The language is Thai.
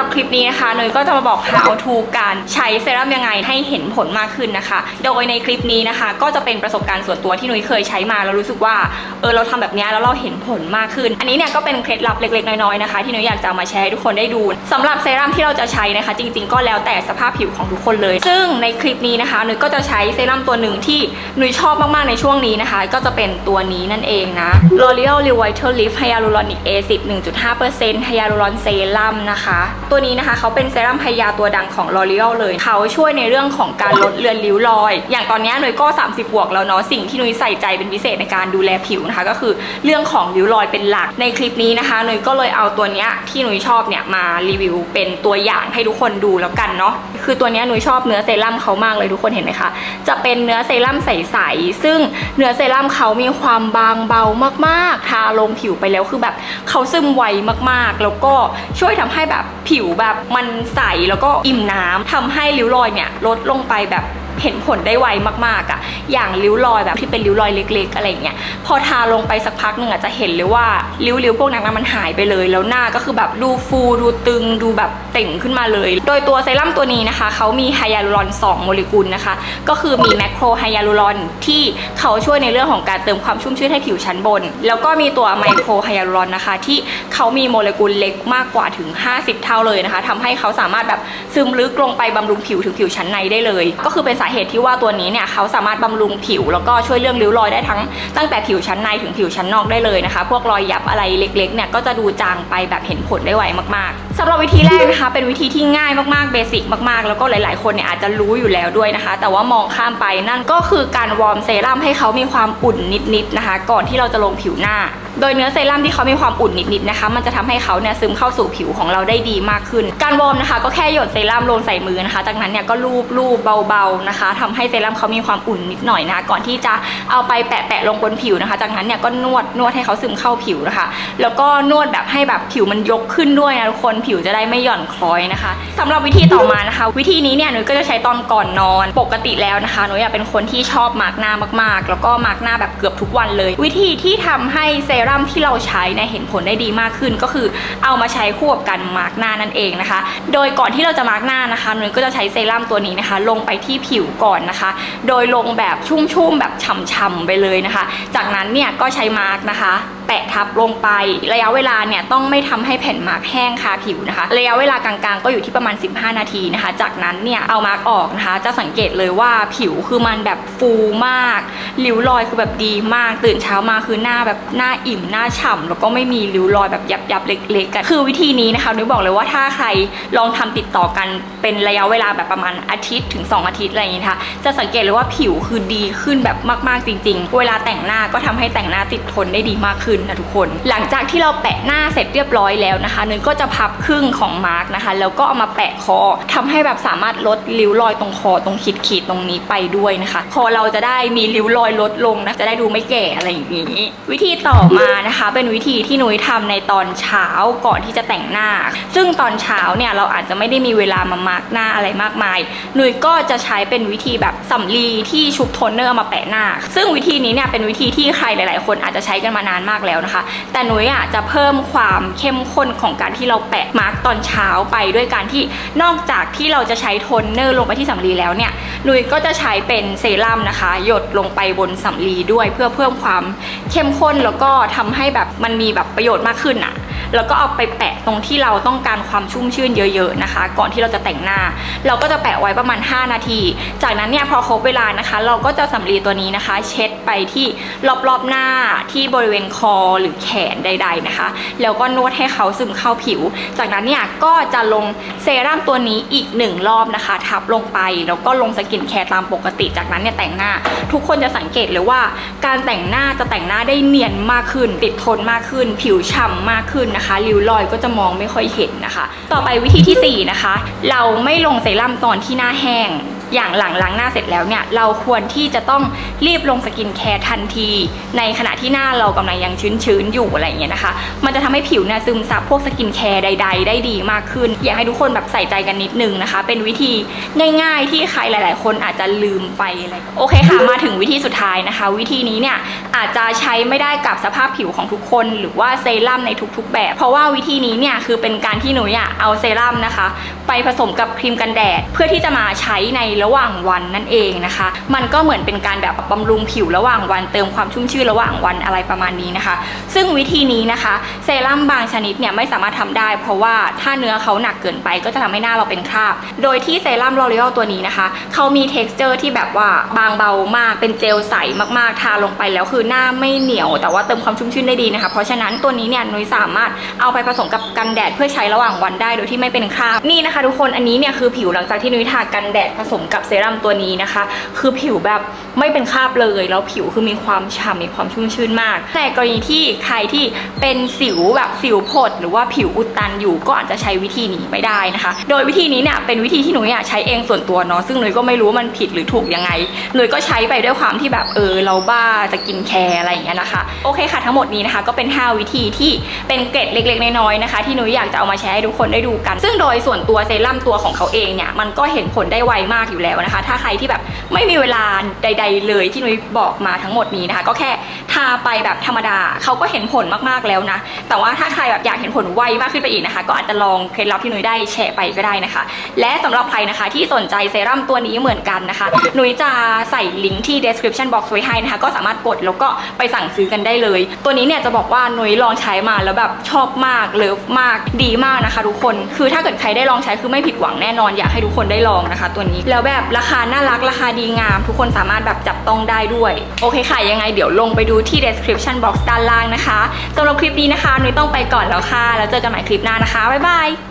รับคลิปนี้นะคะเนยก็จะมาบอก how to การใช้เซรั่มยังไงให้เห็นผลมากขึ้นนะคะ โดยในคลิปนี้นะคะ ก็จะเป็นประสบการณ์ส่วนตัวที่นุ้ยเคยใช้มาแล้วรู้สึกว่าเออเราทำแบบนี้แล้วเราเห็นผลมากขึ้น อันนี้เนี่ยก็เป็นเคล็ดลับเล็ก ๆ น้อยๆนะคะ ที่นุ้ยอยากจะมาแชร์ให้ทุกคนได้ดูสำหรับเซรั่มที่เราจะใช้นะคะ จริง ๆ ก็แล้วแต่สภาพผิวของทุกคนเลย ซึ่งในคลิปนี้นะคะนุ้ยก็จะใช้เซรั่มตัวหนึ่งที่นุ้ยชอบมากๆในช่วงนี้นะคะ ก็จะเป็นตัวนี้นั่นเองนะ L'Oreal Revitalift Hyaluronic Acid 1.5% Hyaluron Serum นะคะตัวนี้นะคะเขาเป็นเซรั่มพยาตัวดังของ L'Oreal เลย เขาช่วยในเรื่องของการลดเลือนริ้วรอย อย่างตอนนี้หน่ยก็ 30 บวกแล้วเนาะ สิ่งที่หนุยใส่ใจเป็นพิเศษในการดูแลผิวนะคะ ก็คือเรื่องของริ้วรอยเป็นหลัก ในคลิปนี้นะคะหนุยก็เลยเอาตัวนี้ที่หนุยชอบเนี่ยมารีวิวเป็นตัวอย่างให้ทุกคนดูแล้วกันเนาะ คือตัวนี้หนุยชอบเนื้อเซรั่มเขามากเลยทุกคนเห็นไหมคะ จะเป็นเนื้อเซรั่มใสๆ ซึ่งเนื้อเซรั่มเขามีความบางเบามากๆ ทาลงผิวไปแล้วคือแบบเขาซึมไวมากๆ แล้วก็ช่วยทำให้แบบผิวแบบมันใสแล้วก็อิ่มน้ำทำให้ริ้วรอยเนี่ยลดลงไปแบบ เห็นผลได้ไวมากๆอะ่ะ อย่างริ้วรอยแบบที่เป็นริ้วรอยเล็ก ๆ อะไรเงี้ย พอทาลงไปสักพักหนึ่งอะจะเห็นเลยว่าริ้วๆพวกนั้นมันหายไปเลย แล้วหน้าก็คือแบบดูฟูดูตึงดูแบบเต่งขึ้นมาเลย โดยตัวเซรั่มตัวนี้นะคะเขามีไฮยาลูรอน 2 โมเลกุลนะคะ ก็คือมีแมคโครไฮยาลูรอนที่เขาช่วยในเรื่องของการเติมความชุ่มชื้นให้ผิวชั้นบน แล้วก็มีตัวไมโครไฮยาลูรอนนะคะ ที่เขามีโมเลกุลเล็กมากกว่าถึง 50 เท่าเลยนะคะทำให้เขาสามารถแบบซึมลึกลงไปบำรุงผิวถึงผิวชั้นในได้เลย ก็คือเป็นสาเหตุที่ว่าตัวนี้เนี่ยเขาสามารถบำรุงผิว แล้วก็ช่วยเรื่องริ้วรอยได้ทั้งตั้งแต่ผิวชั้นในถึงผิวชั้นนอกได้เลยนะคะ พวกรอยยับอะไรเล็กๆเนี่ยก็จะดูจางไปแบบเห็นผลได้ไวมากๆสำหรับวิธีแรกนะคะ เป็นวิธีที่ง่ายมากๆเบสิกมากๆ แล้วก็หลายๆ คนเนี่ยอาจจะรู้อยู่แล้วด้วยนะคะ แต่ว่ามองข้ามไปนั่นก็คือการวอร์มเซรั่มให้เขามีความอุ่นนิดๆนะคะ ก่อนที่เราจะลงผิวหน้า โดยเนื้อเซรั่มที่เขามีความอุ่นนิดๆนะคะ มันจะทำให้เขาเนี่ยซึมเข้าสู่ผิวของเราได้ดีมากขึ้น การวอร์มนะคะ ก็แค่หยดเซรั่มลงใส่มือนะคะ จากนั้นเนี่ยก็ลูบลูบเบาๆนะคะทำให้เซรั่มเขามีความอุ่นนิดหน่อยนะคะก่อนที่จะเอาไปแปะๆลงบนผิวนะคะ จากนั้นเนี่ยก็นวดนวดให้เขาซึมเข้าผิวนะคะ แล้วก็นวดแบบให้แบบผิวมันยกขึ้นด้วยนะทุกคนผิวจะได้ไม่หย่อนคล้อยนะคะสำหรับวิธีต่อมานะคะ วิธีนี้เนี่ยนุ้ยก็จะใช้ตอนก่อนนอนปกติแล้วนะคะนุ้ยอะเป็นคนที่ชอบมาสก์หน้ามากๆ แล้วก็มาสก์หน้าแบบเกือบทุกวันเลย วิธีที่ทำให้เซรั่มที่เราใช้เนี่ยเห็นผลได้ดีมากขึ้น ก็คือเอามาใช้คู่กับการมาสก์หน้านั่นเองนะคะ โดยก่อนที่เราจะมาสก์หน้านะคะนุ้ยก็จะใช้เซรั่มตัวนี้นะคะ ลงไปที่ผิวก่อนนะคะ โดยลงแบบชุ่มๆแบบฉ่ำๆไปเลยนะคะ จากนั้นเนี่ยก็ใช้มาสก์นะคะ แปะทับลงไป ระยะเวลาเนี่ยต้องไม่ทำให้แผ่นมาร์กแห้งคาผิวนะคะ ระยะเวลากลางๆ ก็อยู่ที่ประมาณ 15 นาทีนะคะ จากนั้นเนี่ยเอามาร์กออกนะคะ จะสังเกตเลยว่าผิวคือมันแบบฟูมากริ้วรอยคือแบบดีมาก ตื่นเช้ามาคือหน้าแบบหน้าอิ่มหน้าฉ่ำแล้วก็ไม่มีริ้วรอยแบบยับๆเล็กๆกันคือวิธีนี้นะคะนุ้ยบอกเลยว่าถ้าใครลองทำติดต่อกันเป็นระยะเวลาแบบประมาณอาทิตย์ถึง 2 อาทิตย์อะไรอย่างนี้นะคะจะสังเกตเลยว่าผิวคือดีขึ้นแบบมากๆจริง ๆ เวลาแต่งหน้าก็ทำให้แต่งหน้าติดทนได้ดีมากขึ้นนะทุกคน หลังจากที่เราแปะหน้าเสร็จเรียบร้อยแล้วนะคะนุ้ยก็จะพับครึ่งของมาร์กนะคะ แล้วก็เอามาแปะคอทำให้แบบสามารถลดริ้วรอยตรงคอตรงขีดขีดตรงนี้ไปด้วยนะคะ คอเราจะได้มีริ้วรอยลดลงนะจะได้ดูไม่แก่อะไรอย่างนี้ วิธีต่อมานะคะ เป็นวิธีที่นุ้ยทำในตอนเช้าก่อนที่จะแต่งหน้า ซึ่งตอนเช้าเนี่ยเราอาจจะไม่ได้มีเวลามามาร์กหน้าอะไรมากมายนุ้ยก็จะใช้เป็นวิธีแบบสำลีที่ชุบโทนเนอร์มาแปะหน้า ซึ่งวิธีนี้เนี่ยเป็นวิธีที่ใครหลาย ๆ คนอาจจะใช้กันมานานมากแล้วนะคะ แต่นุ้ยอะจะเพิ่มความเข้มข้นของการที่เราแปะมาสก์ตอนเช้าไปด้วยการที่นอกจากที่เราจะใช้โทนเนอร์ลงไปที่สำลีแล้วเนี่ยนุ้ยก็จะใช้เป็นเซรั่มนะคะ หยดลงไปบนสำลีด้วยเพื่อเพิ่มความเข้มข้นแล้วก็ทำให้แบบมันมีแบบประโยชน์มากขึ้นอะ แล้วก็เอาไปแปะตรงที่เราต้องการความชุ่มชื่นเยอะๆนะคะ ก่อนที่เราจะแต่งหน้า เราก็จะแปะไว้ประมาณ 5 นาที จากนั้นเนี่ยพอครบเวลานะคะ เราก็เอาสำลีตัวนี้นะคะ เช็ดไปที่รอบๆหน้าที่บริเวณคอหรือแขนใด ๆนะคะ แล้วก็นวดให้เขาซึมเข้าผิว จากนั้นเนี่ยก็จะลงเซรั่มตัวนี้อีกหนึ่งรอบนะคะ ทับลงไปแล้วก็ลงสกินแคร์ตามปกติ จากนั้นเนี่ยแต่งหน้า ทุกคนจะสังเกตเลยว่า การแต่งหน้าจะแต่งหน้าได้เนียนมากขึ้น ติดทนมากขึ้น ผิวฉ่ำมากขึ้นนะคะริ้วรอยก็จะมองไม่ค่อยเห็นนะคะ ต่อไปวิธีที่4นะคะเราไม่ลงเซรั่มตอนที่หน้าแห้ง อย่างหลังล้างหน้าเสร็จแล้วเนี่ยเราควรที่จะต้องรีบลงสกินแคร์ทันที ในขณะที่หน้าเรากำลังยังชื้นๆอยู่อะไรเงี้ยนะคะ มันจะทำให้ผิวเนี่ยซึมซับพวกสกินแคร์ใด ๆ ได้ดีมากขึ้น อยากให้ทุกคนแบบใส่ใจกันนิดนึงนะคะ เป็นวิธีง่ายๆ ที่ใครหลาย ๆ คนอาจจะลืมไปอะไรโอเคค่ะมาถึงวิธีสุดท้ายนะคะ วิธีนี้เนี่ยอาจจะใช้ไม่ได้กับสภาพผิวของทุกคน หรือว่าเซรั่มในทุกๆ แบบ เพราะว่าวิธีนี้เนี่ยคือเป็นการที่หนูอยากเอาเซรั่มนะคะ ไปผสมกับครีมกันแดดเพื่อที่จะมาใช้ในระหว่างวันนั่นเองนะคะ มันก็เหมือนเป็นการแบบบำรุงผิวระหว่างวันเติมความชุ่มชื่นระหว่างวันอะไรประมาณนี้นะคะ ซึ่งวิธีนี้นะคะเซรั่มบางชนิดเนี่ยไม่สามารถทำได้ เพราะว่าถ้าเนื้อเขาหนักเกินไปก็จะทำให้หน้าเราเป็นคราบ โดยที่เซรั่มลอรีอลตัวนี้นะคะเขามี t e x t อร์ที่แบบว่าบางเบามากเป็นเจลใสมากๆทาลงไปแล้วคือหน้าไม่เหนียว แต่ว่าเติมความชุ่มชื่นได้ดีนะคะ เพราะฉะนั้นตัวนี้เนี่ยนุ้ยสามารถเอาไปผสมกับกันแดดเพื่อใช้ระหว่างวันได้โดยที่ไม่เป็นคราบนี่นะคะ ทุกคนอันนี้เนี่ยคือผิวหลังจากที่นุ้ยทากันแดดผสมกับเซรั่มตัวนี้นะคะ คือผิวแบบไม่เป็นคราบเลย แล้วผิวคือมีความฉ่ำมีความชุ่มชื่นมากแต่กรณีที่ใครที่เป็นสิวแบบสิวผด หรือว่าผิวอุดตันอยู่ก็อาจจะใช้วิธีนี้ไม่ได้นะคะ โดยวิธีนี้เนี่ยเป็นวิธีที่หนูอยากใช้เองส่วนตัวเนาะซึ่งหนูก็ไม่รู้ว่ามันผิดหรือถูกยังไงหนูก็ใช้ไปด้วยความที่แบบเออเราบ้าจะกินแคร์อะไรอย่างเงี้ยนะคะโอเคค่ะทั้งหมดนี้นะคะ ก็เป็น 5 วิธีที่เป็นเกร็ดเล็ก ๆ น้อยๆนะคะ ที่หนูอยากจะเอามาแชร์ให้ทุกคนได้ดูกัน ซึ่งโดยส่วนตัวเซรั่มตัวของเขาเองเนี่ยมันก็เห็นผลได้ไวมากอยู่แล้วนะคะ ถ้าใครที่แบบไม่มีเวลาใด ๆ เลยที่นุ้ยบอกมาทั้งหมดนี้นะคะ ก็แค่ ทาไปแบบธรรมดาเขาก็เห็นผลมากๆแล้วนะ แต่ว่าถ้าใครแบบอยากเห็นผลไวมากขึ้นไปอีกนะคะ ก็อาจจะลองเคล็ดลับที่หนุยได้แชร์ไปก็ได้นะคะ และสำหรับใครนะคะที่สนใจเซรั่มตัวนี้เหมือนกันนะคะหนุยจะใส่ลิงก์ที่ description box ไว้ให้นะคะ ก็สามารถกดแล้วก็ไปสั่งซื้อกันได้เลย ตัวนี้เนี่ยจะบอกว่าหนุยลองใช้มาแล้วแบบชอบมากเลิฟมากดีมากนะคะทุกคน คือถ้าเกิดใครได้ลองใช้คือไม่ผิดหวังแน่นอนอยากให้ทุกคนได้ลองนะคะ ตัวนี้แล้วแบบราคาน่ารักราคาดีงาม ทุกคนสามารถแบบจับต้องได้ด้วย โอเคค่ะยังไงเดี๋ยวลงไปดูที่ description box ด้านล่างนะคะสำหรับคลิปนี้นะคะหนุยต้องไปก่อนแล้วค่ะ แล้วเจอกันใหม่คลิปหน้านะคะ บ๊ายบาย